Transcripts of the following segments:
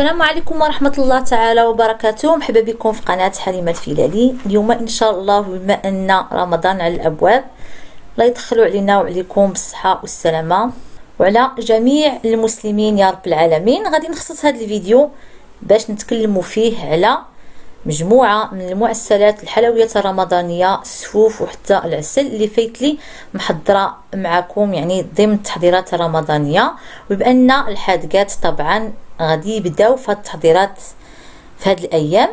السلام عليكم ورحمة الله تعالى وبركاته. مرحبا بكم في قناة حليمة الفيلالي اليوم إن شاء الله بما أن رمضان على الأبواب الله يدخلوا علينا وعليكم بالصحة والسلامة وعلى جميع المسلمين يا رب العالمين. غادي نخصص هذا الفيديو باش نتكلموا فيه على مجموعة من المعسلات الحلويات الرمضانية السفوف وحتى العسل اللي فايت لي محضرة معكم يعني ضمن التحضيرات الرمضانية. وبأن الحادقات طبعا غادي يبداو في التحضيرات في هذه الأيام.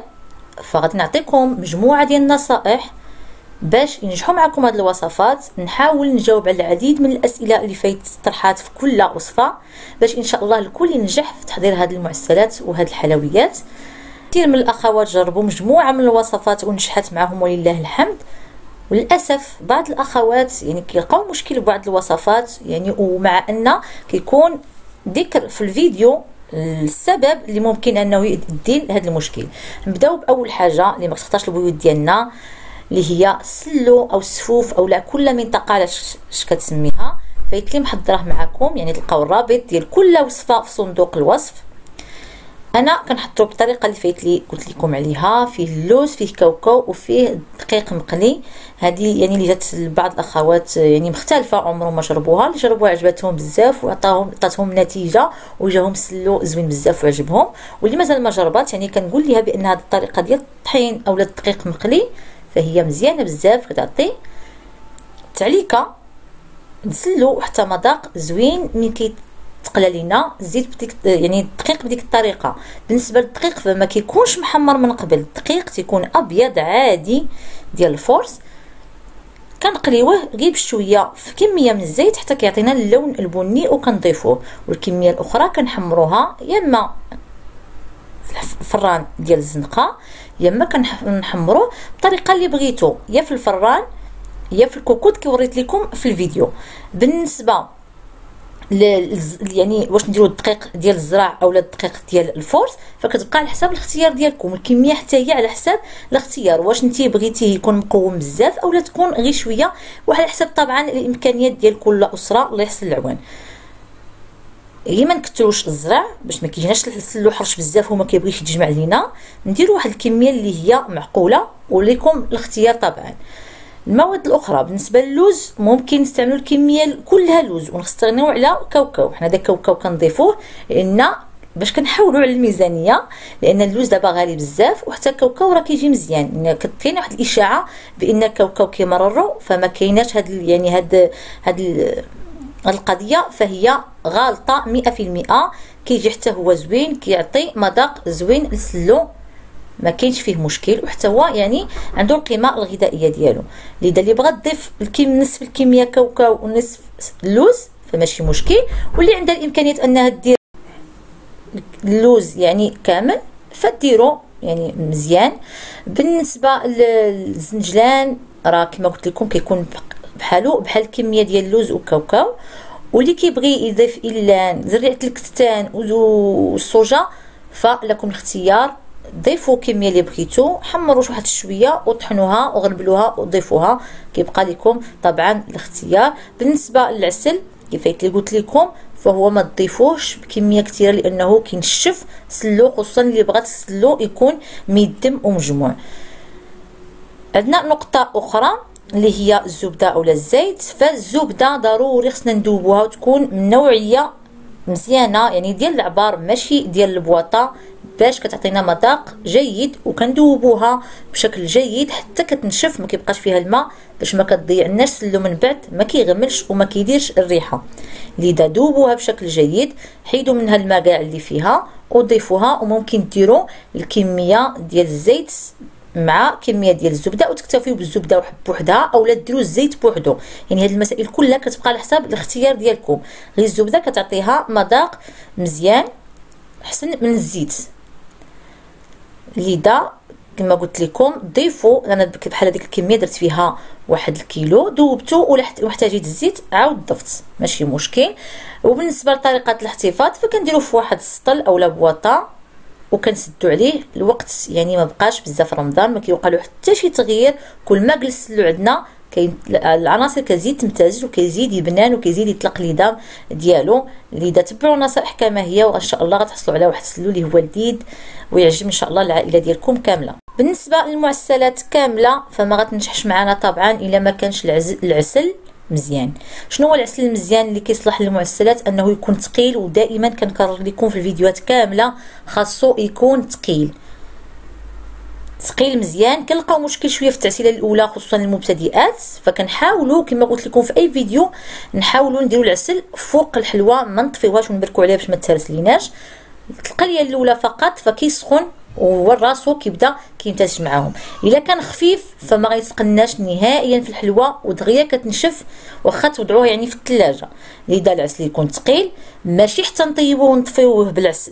فغادي نعطيكم مجموعة ديال النصائح باش ينجحوا معكم هذه الوصفات. نحاول نجاوب على العديد من الأسئلة اللي فايت طرحات في كل وصفة باش إن شاء الله الكل ينجح في تحضير هذه المعسلات وهذه الحلويات. كثير من الأخوات جربوا مجموعة من الوصفات ونجحت معهم ولله الحمد. وللأسف بعض الأخوات يعني كيلقاو مشكل ببعض الوصفات. يعني ومع أن كيكون ذكر في الفيديو السبب اللي ممكن أنه يؤدي لهذا المشكل. نبدأو بأول حاجة اللي ما تخطاش البيوت ديالنا اللي هي السلو أو السفوف أو لا كل منطقة على اش كتسميها. فايت محضره معكم يعني تلقاو الرابط ديال كل وصفة في صندوق الوصف. أنا كنحطو بالطريقة اللي فايت لي قلت لكم عليها. فيه اللوز فيه كاوكاو وفيه دقيق مقلي. هذه يعني اللي جات لبعض الأخوات يعني مختلفة عمرهم ما جربوها اللي جربوها عجبتهم بزاف وعطاهم عطاتهم نتيجة وجاهم سلو زوين بزاف وعجبهم. واللي مازال ما جربات يعني كنقول لها بأن هذه الطريقة ديال الطحين اولا الدقيق مقلي فهي مزيانة بزاف كتعطي تعليكه تسلو حتى مذاق زوين ملي تقلى لينا الزيت بديك يعني الدقيق بديك الطريقة. بالنسبة للدقيق فما كيكونش محمر من قبل. الدقيق تيكون أبيض عادي ديال الفورس كنقليوه غير بشوية في كمية من الزيت حتى كيعطينا اللون البني وكنضيفوه. والكمية الأخرى كنحمروها يا إما الفران ديال الزنقة يا إما كنحمروه بالطريقة اللي بغيتو. يا في الفران يا في الكوكوط كي وريت لكم في الفيديو. بالنسبة يعني واش نديرو الدقيق ديال الزراع اولا الدقيق ديال الفورس فكتبقى على حساب الاختيار ديالكم الكميه حتى هي على حساب الاختيار واش نتي بغيتيه يكون مقوم بزاف اولا تكون غير شوية وعلى حساب طبعا الإمكانيات ديال كل أسرة الله يحسن العوان. هي ما نكثروش الزرع باش ما كيجيناش السلو حرش بزاف وما كيبغيش يتجمع لينا. نديرو واحد الكمية اللي هي معقولة وليكم الاختيار طبعا. المواد الأخرى بالنسبة للوز ممكن نستعملوا الكمية كلها لوز ونستغنيو على كاوكاو حنا داك كاوكاو كنضيفوه لأن باش كنحاولوا على الميزانية لأن اللوز دابا غالي بزاف وحتى الكاوكاو راه كيجي مزيان. كاينة واحد الإشاعة بأن الكاوكاو كيمرروا فما كايناش هاد يعني هاد هاد القضية فهي غالطة 100% كيجي حتى هو زوين كيعطي مذاق زوين للسلو. ما كاينش فيه مشكل وحتى هو يعني عنده القيمة الغذائية ديالو. لذا اللي بغى تضيف الكيم نصف الكميه كاوكاو ونصف اللوز فماشي مشكل. واللي عندها الامكانيات أنها دير اللوز يعني كامل فديرو يعني مزيان. بالنسبة للزنجلان راه كما قلت لكم كيكون بحالو بحال الكميه ديال اللوز والكاوكاو واللي كيبغي يضيف الا زريعة الكتان والصوجا فلكم الاختيار. ضيفوا كميه اللي بغيتو حمروا واحد شوية وطحنوها وغربلوها وضيفوها. كيبقى لكم طبعا الاختيار. بالنسبة للعسل كيف اللي قلت لكم فهو ما تضيفوهش بكمية كثيره لأنه كينشف سلو خصوصا اللي بغات السلو يكون ميدم ومجموع. عندنا نقطة أخرى اللي هي الزبدة اولا الزيت. فالزبدة ضروري خصنا ندوبوها وتكون من نوعيه مزيانة. يعني ديال العبار ماشي ديال البواطة باش كتعطينا مذاق جيد وكندوبوها بشكل جيد حتى كتنشف ما كيبقاش فيها الماء باش ما كتضيعناش سلو من بعد ما كيغملش وما كيديرش الريحة. لذا دوبوها بشكل جيد حيدوا منها الماء كاع اللي فيها وضيفوها وممكن ديروا الكمية ديال الزيت مع كمية ديال الزبدة وتكتفيو بالزبدة بوحدها اولا ديروا الزيت بوحدو. يعني هذه المسائل كلها كتبقى على حساب الاختيار ديالكم. غير الزبدة كتعطيها مذاق مزيان احسن من الزيت. لذا كما قلت لكم ضيفوا أنا بحال هذيك الكمية درت فيها واحد الكيلو ذوبته واحتاجيت الزيت عاود ضفت. ماشي مشكل. وبالنسبة لطريقة الاحتفاظ فكنديروا في واحد السطل اولا بواطة. وكنسدو عليه الوقت يعني ما بقاش بزاف رمضان ما كيوقع له حتى شي تغيير. كل ما جلس له عندنا كاين العناصر كتزيد تمتزج وكيزيد يبنان وكيزيد يطلق ليدام ديالو. إذا تبعوا النصائح كما هي وإن شاء الله غتحصلوا على واحد السلول اللي هو لذيذ ويعجب إن شاء الله العائلة ديالكم كاملة. بالنسبة للمعسلات كاملة فما غتنجحش معنا طبعا إلا ما كانش العسل. مزيان. شنو هو العسل المزيان اللي كيصلح للمعسلات؟ أنه يكون ثقيل ودائما كنكرر لكم في الفيديوهات كاملة خاصو يكون ثقيل ثقيل مزيان كنلقاو مشكل شوية في التعسيلة الأولى خصوصا المبتدئات. فكنحاولوا كما قلت لكم في أي فيديو نحاولوا نديروا العسل فوق الحلوه ما نطفيوهاش ونبركوا عليها باش ما تهرسليناش القليه الأولى فقط فكيسخن وهو راسو كيبدا كيمتزج معاهم. إلا كان خفيف فما غيسقناش نهائيا في الحلوى ودغيا كتنشف واخا توضعوه يعني في الثلاجه لذا العسل يكون ثقيل ماشي حتى نطيبوه ونطفيوه بالعس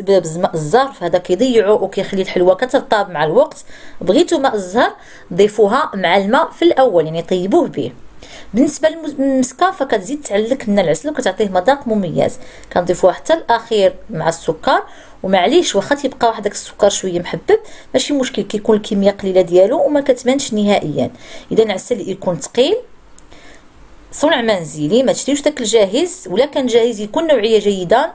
الزهر فهذا كيضيعو وكيخلي الحلوى كترطاب مع الوقت. بغيتو ماء الزهر ضيفوها مع الماء في الأول يعني طيبوه به بالنسبة للمسكه فكتزيد تعلك لنا العسل وكتعطيه مذاق مميز. كنضيفوها حتى الأخير مع السكر. ومعليش واخا تيبقى واحد داك السكر شوية محبب ماشي مشكل. كيكون الكميه قليلة ديالو وما كتبانش نهائيا. إذا العسل يكون ثقيل صنع منزلي ما تشريوش داك الجاهز. ولا كان جاهز يكون نوعية جيدة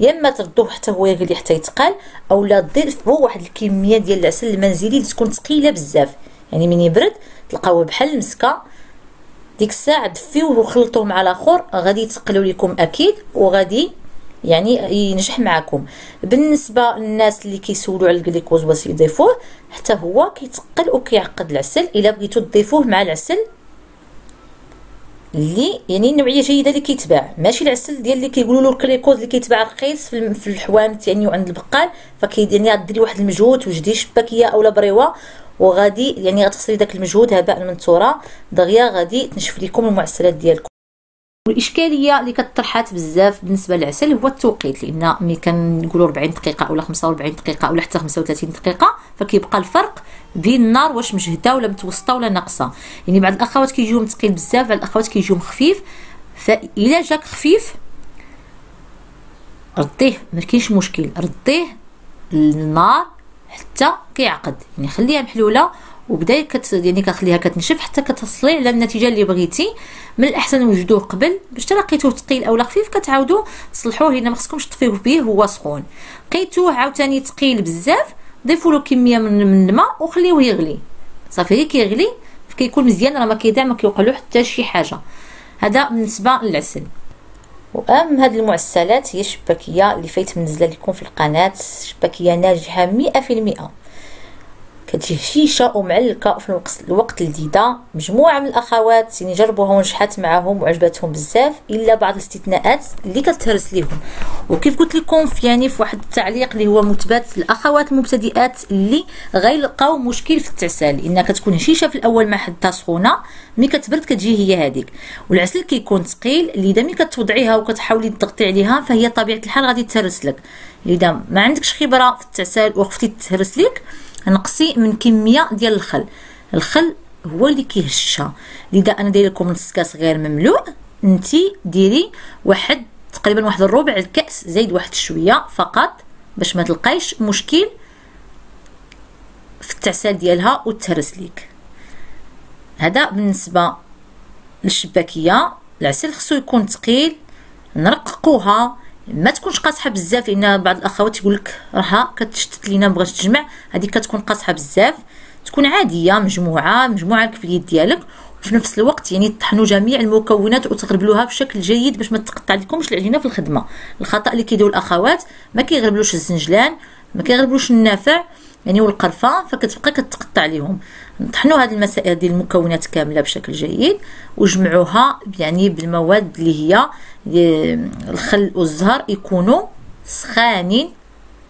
يا إما تردوه حتى هو يغلي حتى يتقال اولا تضيفوا واحد الكمية ديال العسل المنزلي اللي تكون ثقيله بزاف. يعني من يبرد تلقاوه بحال المسكة. ديك الساعة دفيوه وخلطوه مع الآخر غادي يتقلوا لكم أكيد وغادي يعني ينجح معكم بالنسبة للناس اللي كيسولوا على الجليكوز واش يضيفوه حتى هو كيتقل وكيعقد العسل. إلا بغيتو تضيفوه مع العسل اللي يعني نوعية جيدة اللي كيتباع. ماشي العسل ديال اللي كيقولوا له الكليكوز اللي كيتباع رخيص في الحوانت يعني وعند البقال فكي يعني ديري واحد المجهود وجدي شباكيه أولا بريوة. وغادي يعني غتخسري داك المجهود هباء منثورا دغيا غادي تنشف لكم المعسلات ديالكم. والإشكالية اللي كطرحات بزاف بالنسبة للعسل هو التوقيت لأن ملي كنقولوا 40 دقيقة اولا 45 دقيقة اولا حتى 35 دقيقة فكيبقى الفرق بين النار واش مجهدة ولا متوسطة ولا ناقصة. يعني بعض الأخوات كيجيهم ثقيل بزاف بعض الأخوات كيجيهم خفيف فاذا جاك خفيف رديه ما كاينش مشكل رديه للنار حتى كيعقد. يعني خليها محلولة وبدا كت يعني كتخليها كتنشف حتى كتصلي على النتيجة اللي بغيتي. من الأحسن وجدوه قبل باش لقيتوه ثقيل اولا خفيف كتعاودوا تصلحوه لأن ما خصكمش تطفيوه به هو سخون. لقيتوه عاوتاني ثقيل بزاف ضيفوا له كمية من, الماء وخليوه يغلي. صافي كيغلي كيكون مزيان راه ما كيدع ما كيوقع له حتى شي حاجة. هذا بالنسبة للعسل. واهم هاد المعسلات هي الشباكيه اللي فايت منزله لكم في القناة شباكية ناجحة 100% كتجي هشيشه ومعلكه في الوقت الوقت الجديدة. مجموعة من الأخوات يعني جربوها ونجحت معاهم وعجبتهم بزاف إلا بعض الاستثناءات اللي كتهرس ليهم. وكيف قلت لكم في يعني في واحد التعليق اللي هو مثبت الأخوات المبتدئات اللي غيلقاو مشكل في التعسال لانها كتكون هشيشة في الأول مع حدها سخونه ملي كتبرد كتجي هي هذيك والعسل كيكون ثقيل اللي ملي كتوضعيها وكتحاولي تضغطي عليها فهي طبيعة الحال غادي تهرس لك. اذا ما عندكش خبرة في التعسال وخفتي تهرس لك نقصي من كمية ديال الخل. الخل هو اللي كيهشها. لذا أنا دايرة لكم نص كاس غير مملوء. انتي ديري واحد تقريبا واحد الربع الكأس زايد واحد شوية فقط باش ما تلقايش مشكل في التعسال ديالها وتهرس ليك. هذا بالنسبة للشباكية. العسل خصو يكون ثقيل نرققوها. ما تكونش قاصحة بزاف لأن بعض الأخوات يقول لك راها كتشتت لينا بغات تجمع هذيك كتكون قاصحة بزاف. تكون عادية مجموعة مجموعة في اليد ديالك وفي نفس الوقت يعني تطحنوا جميع المكونات وتغربلوها بشكل جيد باش ما تقطع لكمش العجينه في الخدمة. الخطأ اللي كيديروا الأخوات ما كيغربلوش الزنجلان ما كيغربلوش النافع. يعني والقرفة فكتبقى كتقطع عليهم نطحنوا هذه المسائل ديال المكونات كاملة بشكل جيد وجمعوها يعني بالمواد اللي هي الخل والزهر يكونوا سخانين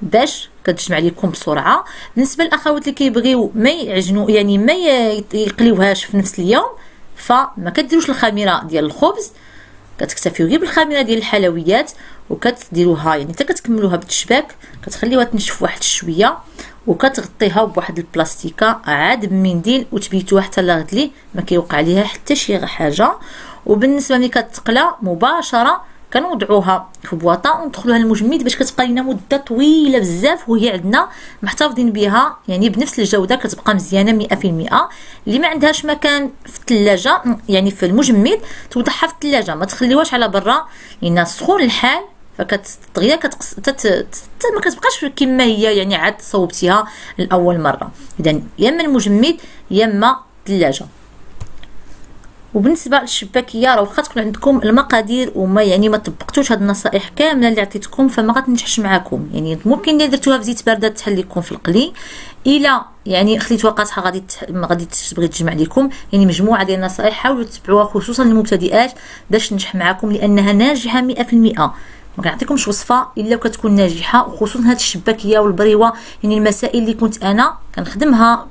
باش كتجمع لكم بسرعة. بالنسبة للأخوات اللي كيبغيو ما يعجنوا يعني ما يقليوهاش في نفس اليوم فما كديروش الخميرة ديال الخبز كتكتفيو غير بالخميرة ديال الحلويات وكتديروها يعني حتى كتكملوها بالتشباك كتخليوها تنشف واحد شوية. وكتغطيها بواحد البلاستيكة عاد بمنديل وتبيتوها حتى لا غتلي ما كيوقع ليها حتى شي حاجة. وبالنسبة ملي كتقلى مباشرة كنوضعوها في بواطة وندخلوها للمجمد باش كتبقى لنا مدة طويلة بزاف وهي عندنا محتفظين بها يعني بنفس الجودة كتبقى مزيانة 100% اللي ما عندهاش مكان في الثلاجة يعني في المجمد توضعها في الثلاجة ما تخليوهاش على برا لأن سخون الحال فكتغيا كتقص تت... ما كتبقاش كما هي يعني عاد صوبتيها لأول مرة. اذا يا إما المجمد يا إما الثلاجه وبالنسبة للشباكية راه واخا تكون عندكم المقادير وما يعني ما طبقتوش هاد النصائح كاملة اللي عطيتكم فما غتنجحش معكم يعني ممكن اللي درتوها في زيت باردة تحل لكم في القلي. إلا يعني خليتوها قاصحه غادي ما غادي تبغي تجمع لكم. يعني مجموعة ديال النصائح حاولوا تتبعوها خصوصا للمبتدئات باش تنجح معكم لأنها ناجحة 100% ما كنعطيكمش وصفة إلا كتكون ناجحة وخصوصا هاد الشباكية والبريوة يعني المسائل اللي كنت أنا كنخدمها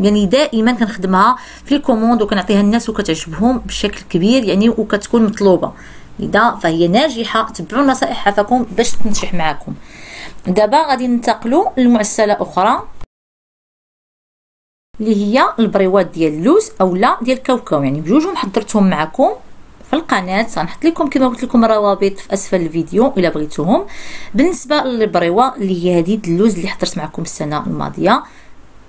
يعني دائما كنخدمها في الكوموند وكنعطيها للناس وكتعجبهم بشكل كبير يعني وكتكون مطلوبة. لذا فهي ناجحة تبعوا النصائح حفاكم باش تنجح معكم دابا غادي ننتقلوا لمعسله أخرى. اللي هي البريوات ديال اللوز اولا ديال الكاوكاو. يعني بجوجهم حضرتهم معكم. في القناة. غنحط لكم كما قلت لكم الروابط في أسفل الفيديو إلا بغيتوهم. بالنسبة للبريوة اللي هي هذه اللوز اللي حضرت معكم السنة الماضية.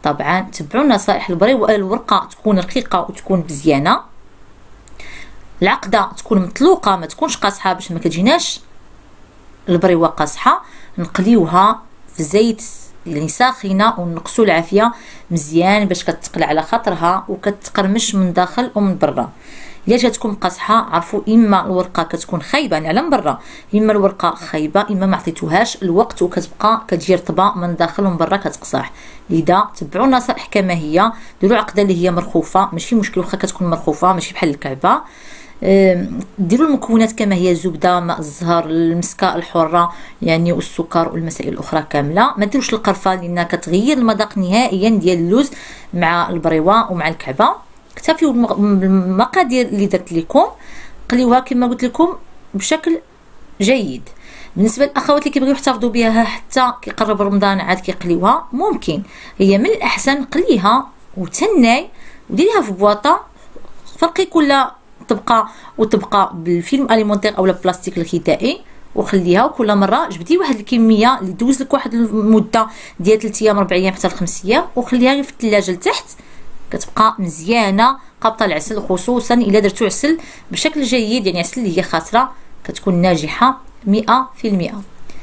طبعا تبعوا نصائح البريوة الورقة تكون رقيقة وتكون مزيانة. العقدة تكون مطلوقة ما تكونش قاصحة باش ما كتجيناش. البريوة قاصحة. نقليوها في زيت يعني ساخنة ونقصوا العافية مزيان باش كتقلع على خاطرها وكتقرمش من داخل ومن برا. الا جاتكم قاصحه عرفوا إما الورقة كتكون خايبة من برا. إما الورقة خايبة إما ما عطيتوهاش الوقت وكتبقى كتجي رطبه من داخل ومن برا كتقصح. لذا تبعوا النصائح كما هي ديروا عقدة اللي هي مرخوفة ماشي مشكل واخا كتكون مرخوفة ماشي بحال الكعبة. ديروا المكونات كما هي الزبدة ماء الزهر المسكة الحرة يعني والسكر والمسائل الأخرى كاملة. ما ديروش القرفة لأنها كتغير المذاق نهائيا ديال اللوز مع البريوة ومع الكعبة. اكتفيوا بالمقادير اللي درت لكم. قليوها كما قلت لكم بشكل جيد. بالنسبة للأخوات اللي كيبغيو يحتفظوا بها حتى كيقرب رمضان عاد كيقليوها ممكن. هي من الأحسن قليها وتناي وديريها في بواطة فرقي كل طبقة وطبقة بال film alimentaire أو البلاستيك الغذائي. وخليها وكل مرة جبدي واحد الكمية اللي دوز لك واحد المدة ديال 3 أيام 4 أيام حتى 5 أيام وخليها في الثلاجه لتحت. كتبقى مزيانة قابطة العسل خصوصا إلا درتو عسل بشكل جيد يعني عسل اللي هي خاسرة كتكون ناجحة 100%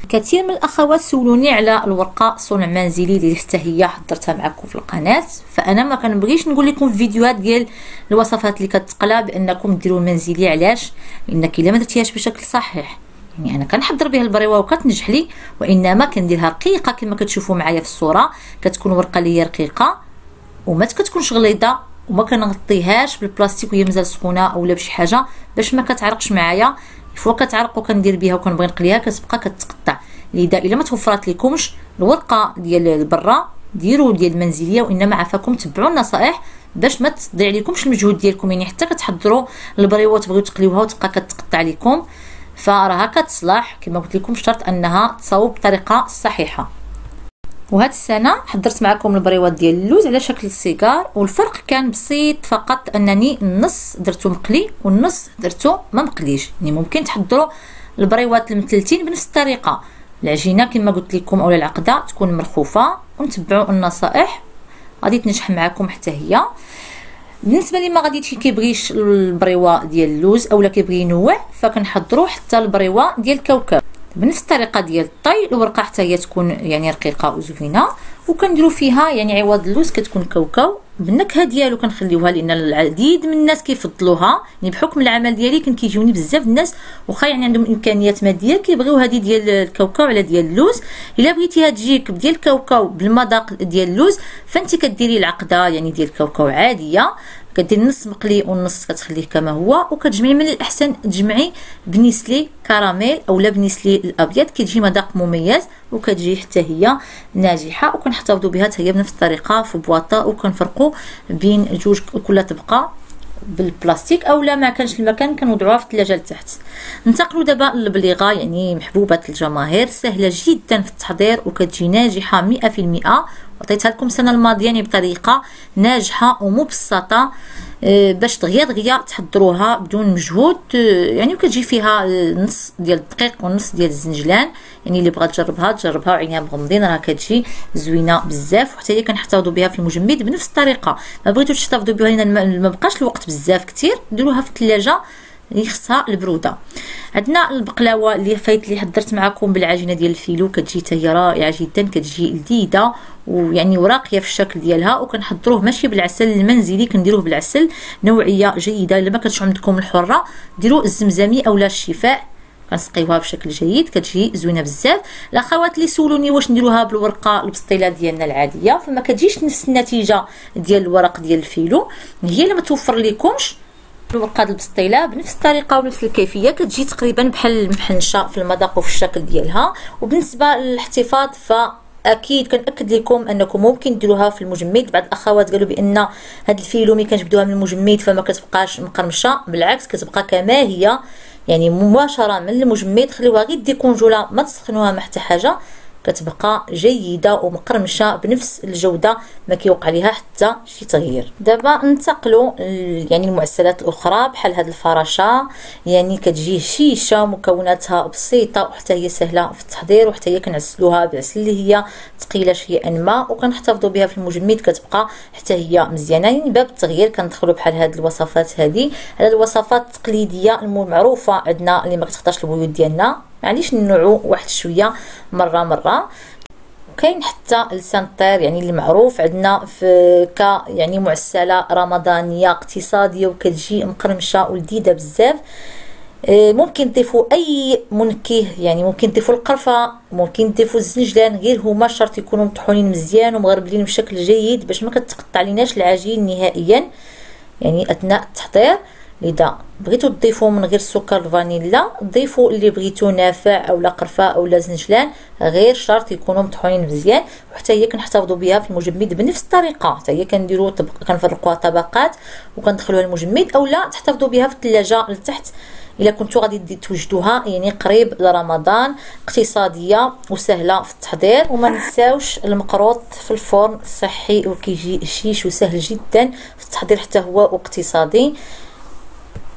كثير من الأخوات سولوني على الورقة صنع منزلي اللي حتى هي حضرتها معكم في القناة. فأنا ما كنبغيش نقول لكم في فيديوهات ديال الوصفات اللي كتقلى بأنكم ديروا منزلي علاش؟ لأنك إلا ما درتيهاش بشكل صحيح. يعني أنا كنحضر بها البريوة وكتنجح لي وإنما كنديرها رقيقة كما كتشوفوا معايا في الصورة. كتكون ورقة لي رقيقة وما كتكونش غليظه وما كنغطيهاش بالبلاستيك وهي مازال سخونة اولا بشي حاجة باش ما كتعرقش معايا. فوا كتعرق وكندير بها وكنبغي نقليها كتبقى كتقطع. لذا إلا ما توفرات لكمش الورقة ديال البرا ديروا ديال المنزلية وإنما عافاكم تبعوا النصائح باش ما تضيع لكمش المجهود ديالكم. يعني حتى كتحضروا البريوة تبغيو تقليوها وتبقى كتقطع لكم فراها كتصلح. كما قلت لكم شرط أنها تصاوب بطريقة صحيحة. وهاد السنة حضرت معكم البريوات ديال اللوز على شكل السيجار والفرق كان بسيط فقط أنني النص درتو مقلي والنص درتو ما مقليش. يعني ممكن تحضروا البريوات المثلثين بنفس الطريقة. العجينة كما قلت لكم اولا العقدة تكون مرخوفة ونتبعوا النصائح. غادي تنجح معكم حتى هي. بالنسبة لي ما غادي كيبغيش البريوة ديال اللوز أولا كيبغي ينوع فكنحضروا حتى البريوة ديال الكاوكاو بنفس الطريقة ديال الطي الورقة حتى هي تكون يعني رقيقة وزوينة. وكنديروا فيها يعني عوض اللوز كتكون كاوكاو. بالنكهة ديالو كنخليوها لأن العديد من الناس كيفضلوها. يعني بحكم العمل ديالي كان كيجيوني بزاف الناس. واخا يعني عندهم إمكانيات مادية كيبغيو هذه ديال الكاوكاو على ديال اللوز. إلا بغيتيها تجيك ديال الكاوكاو بالمذاق ديال اللوز فانت كديري العقدة يعني ديال الكاوكاو عادية. كدير نص مقلي والنص كتخليه كما هو وكتجمعي من الأحسن تجمعي ب Nestlé caramel اولا ب Nestlé الأبيض كتجي مذاق مميز وكتجي حتى هي ناجحة وكنحتفظوا بها حتى هي بنفس الطريقة في بواطة وكنفرقوا بين جوج كل طبقة بالبلاستيك أو لا ما كانش المكان كنوضعوها في الثلاجة لتحت. ننتقلوا دابا للبليغة يعني محبوبة الجماهير سهلة جدا في التحضير وكتجي ناجحة 100% عطيتها لكم السنة الماضية يعني بطريقة ناجحة ومبسطة آه، باش دغيا دغيا تحضروها بدون مجهود آه، يعني وكتجي فيها نص ديال الدقيق ونص ديال الزنجلان يعني اللي بغات تجربها تجربها وعينيها مغمضين راه كتجي زوينة بزاف وحتى هي كنحتفظوا بها في المجمد بنفس الطريقة. ما بغيتوش تحتفظوا بها لأن ما بقاش الوقت بزاف كتير ديروها في الثلاجه اللي خصها البرودة. عندنا البقلاوة اللي فايت اللي حضرت معكم بالعجينة ديال الفيلو كتجي حتى هي رائعة جدا كتجي لذيذة ويعني وراقية في الشكل ديالها وكنحضروه ماشي بالعسل المنزلي كنديروه بالعسل نوعية جيدة. إلا ما كانتش عندكم الحرة ديروا الزمزمي اولا الشفاء. كنسقيوها بشكل جيد كتجي زوينة بزاف. الأخوات اللي سولوني واش نديروها بالورقة البسطيلة ديالنا العادية فما كتجيش نفس النتيجة ديال الورق ديال الفيلو. هي اللي ما توفر لكمش الورقه البسطيله بنفس الطريقة ونفس الكيفية كتجي تقريبا بحال المحنشة في المذاق وفي الشكل ديالها. وبالنسبة للاحتفاظ ف أكيد كنأكد لكم أنكم ممكن ديروها في المجمد. بعض الأخوات قالوا بأن هاد الفيلو ملي كنجبدوها من المجمد فما كتبقاش مقرمشة. بالعكس كتبقى كما هي يعني مباشرة من المجمد. خليوها غير ديكونجولا ما تسخنوها ما حتى حاجة. كتبقى جيدة ومقرمشة بنفس الجودة ما كيوقع ليها حتى شي تغيير. دابا ننتقلوا يعني المعسلات الاخرى بحال هاد الفراشة. يعني كتجي شيشة مكوناتها بسيطة وحتى هي سهلة في التحضير وحتى هي كنعسلوها بعسل اللي هي ثقيله شيئا ما وكنحتفظوا بها في المجمد كتبقى حتى هي مزيانة. يعني باب التغيير كندخلوا بحال هاد الوصفات هذه هاد الوصفات التقليدية المعروفة عندنا اللي ما كتخطاش البيوت ديالنا. معليش ننوعو واحد شوية مرة مرة. كاين حتى لسان الطير يعني اللي معروف عندنا في ك يعني معسلة رمضانية اقتصادية وكتجي مقرمشة ولذيذة بزاف. آه، ممكن تضيفوا أي منكه يعني ممكن تضيفوا القرفة ممكن تضيفوا الزنجلان غير هما شرط يكونوا مطحونين مزيان ومغربلين بشكل جيد باش ما كتقطع ليناش العجين نهائيا. يعني أثناء التحضير. لذا بغيتو تضيفوا من غير السكر الفانيلا ضيفوا اللي بغيتو نافع أولا قرفة أولا زنجلان غير شرط يكونوا مطحونين مزيان وحتى هي كنحتفظوا بها في المجمد بنفس الطريقة. حتى هي كنديروا طبق كنفرقوها طبقات وكندخلوها المجمد أولا تحتفظوا بها في الثلاجة لتحت. إلا كنتو غادي توجدوها يعني قريب لرمضان اقتصادية وسهلة في التحضير وما نساوش المقروط في الفرن صحي وكيجي شيش وسهل جدا في التحضير حتى هو واقتصادي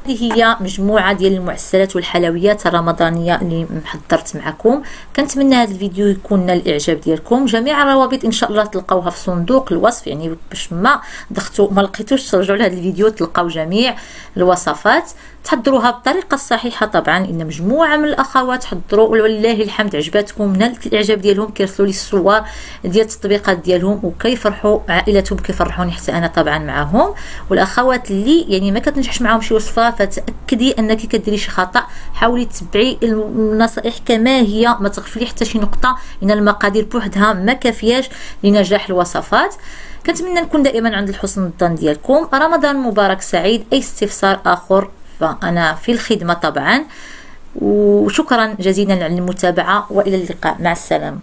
هذه هي مجموعة ديال المعسلات والحلويات الرمضانية اللي محضرت معكم. كنتمنى هذا الفيديو يكون نال الاعجاب ديالكم. جميع الروابط إن شاء الله تلقاوها في صندوق الوصف. يعني باش ما ضغطوا ما لقيتوش ترجعوا لهذا الفيديو تلقاو جميع الوصفات. تحضروها بالطريقة الصحيحه طبعا إن مجموعة من الأخوات حضروا ولله الحمد عجباتكم نالت الإعجاب ديالهم كيرسلوا لي الصور ديال التطبيقات ديالهم وكيفرحوا عائلتهم كيفرحوني حتى أنا طبعا معاهم. والأخوات اللي يعني ما كتنجحش معاهم شي وصفة فتأكدي أنك كديري شي خطأ حاولي تتبعي النصائح كما هي ما تغفلي حتى شي نقطة إن المقادير بوحدها ما كافياش لنجاح الوصفات. كنتمنى نكون دائما عند الحسن الظن ديالكم. رمضان مبارك سعيد أي استفسار آخر فأنا في الخدمة طبعا. وشكرا جزيلا على المتابعة وإلى اللقاء. مع السلامة.